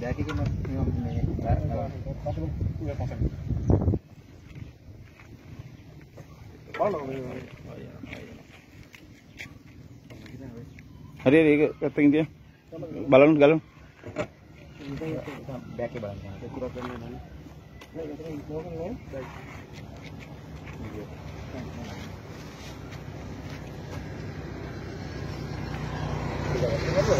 Daki ki Mas. Ini ini. Hari hari kating dia. Balon galon. Back? Oh, Gracias.